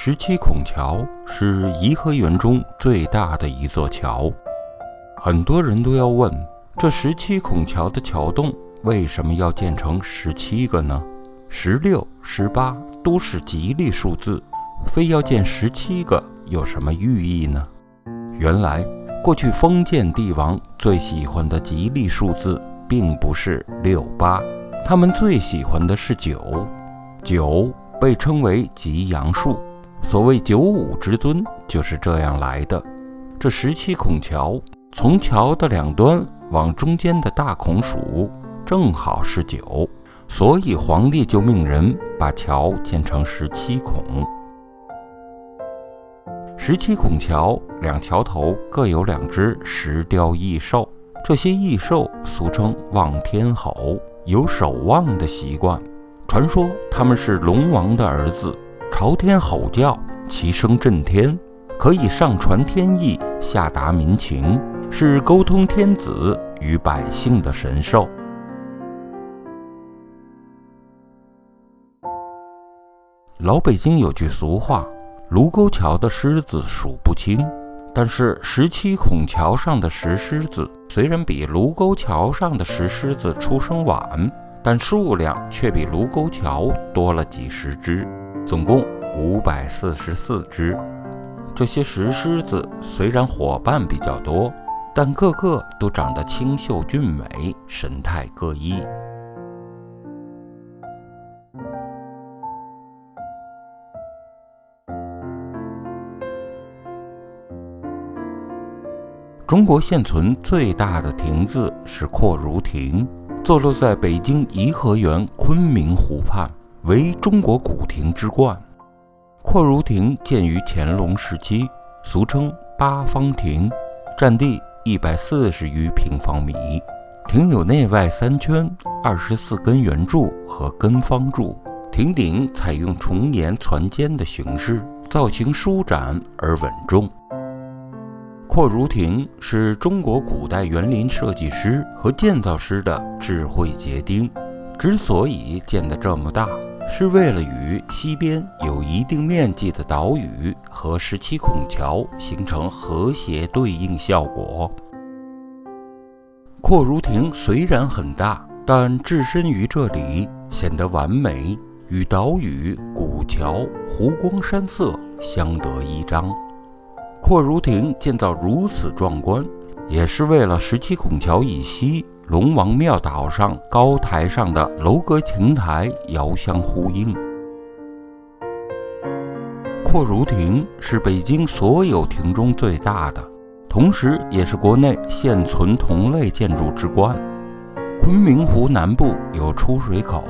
十七孔桥是颐和园中最大的一座桥，很多人都要问：这十七孔桥的桥洞为什么要建成十七个呢？十六、十八都是吉利数字，非要建十七个有什么寓意呢？原来，过去封建帝王最喜欢的吉利数字并不是六八，他们最喜欢的是九，九被称为吉阳数。所谓九五之尊就是这样来的。这十七孔桥，从桥的两端往中间的大孔数，正好是九，所以皇帝就命人把桥建成十七孔。十七孔桥两桥头各有两只石雕异兽，这些异兽俗称望天猴，有守望的习惯。传说他们是龙王的儿子。朝天吼叫，其声震天，可以上传天意，下达民情，是沟通天子与百姓的神兽。老北京有句俗话：“卢沟桥的狮子数不清。”但是十七孔桥上的石狮子虽然比卢沟桥上的石狮子出生晚，但数量却比卢沟桥多了几十只。总共五百四十四只。这些石狮子虽然伙伴比较多，但个个都长得清秀俊美，神态各异。中国现存最大的亭子是阔如亭，坐落在北京颐和园昆明湖畔。为中国古亭之冠，阔如亭建于乾隆时期，俗称八方亭，占地一百四十余平方米。亭有内外三圈，二十四根圆柱和根方柱。亭顶采用重檐攒尖的形式，造型舒展而稳重。阔如亭是中国古代园林设计师和建造师的智慧结晶。之所以建得这么大，是为了与西边有一定面积的岛屿和十七孔桥形成和谐对应效果。阔如亭虽然很大，但置身于这里显得完美，与岛屿、古桥、湖光山色相得益彰。阔如亭建造如此壮观，也是为了十七孔桥以西。龙王庙岛上高台上的楼阁亭台遥相呼应。阔如亭是北京所有亭中最大的，同时也是国内现存同类建筑之冠。昆明湖南部有出水口，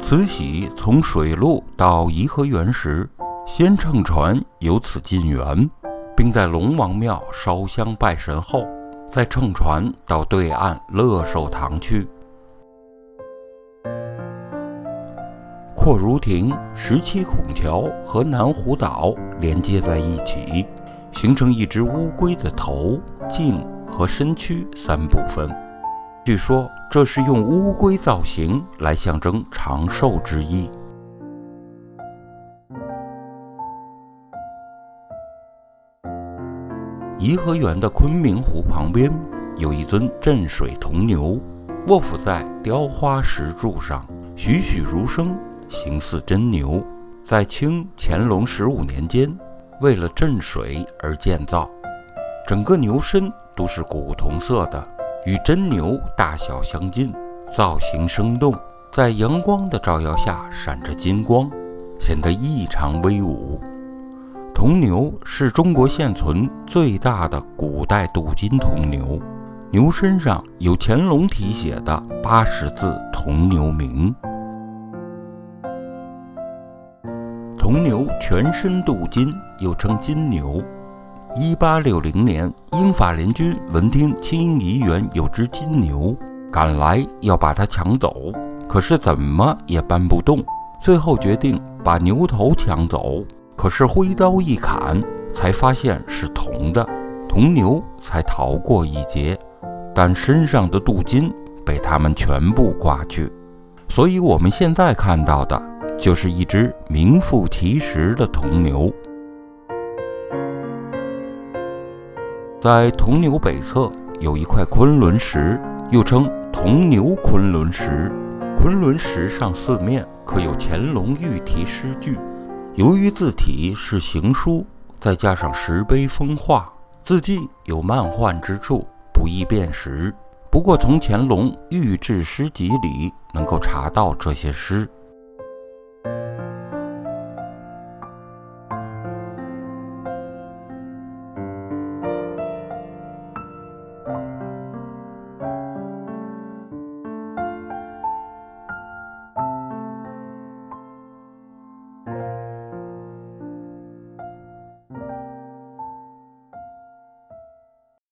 慈禧从水路到颐和园时，先乘船由此进园，并在龙王庙烧香拜神后。再乘船到对岸乐寿堂去。阔如亭、十七孔桥和南湖岛连接在一起，形成一只乌龟的头、颈和身躯三部分。据说这是用乌龟造型来象征长寿之意。颐和园的昆明湖旁边有一尊镇水铜牛，卧伏在雕花石柱上，栩栩如生，形似真牛。在清乾隆十五年间，为了镇水而建造，整个牛身都是古铜色的，与真牛大小相近，造型生动，在阳光的照耀下闪着金光，显得异常威武。铜牛是中国现存最大的古代镀金铜牛，牛身上有乾隆题写的八十字铜牛铭。铜牛全身镀金，又称金牛。一八六零年，英法联军闻听清漪园有只金牛，赶来要把它抢走，可是怎么也搬不动，最后决定把牛头抢走。可是挥刀一砍，才发现是铜的，铜牛才逃过一劫，但身上的镀金被他们全部刮去。所以，我们现在看到的就是一只名副其实的铜牛。在铜牛北侧有一块昆仑石，又称铜牛昆仑石。昆仑石上四面刻有乾隆御题诗句。由于字体是行书，再加上石碑风化，字迹有漫幻之处，不易辨识。不过从乾隆御制诗集里能够查到这些诗。